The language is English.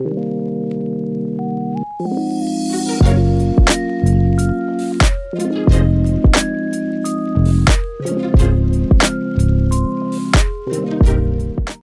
you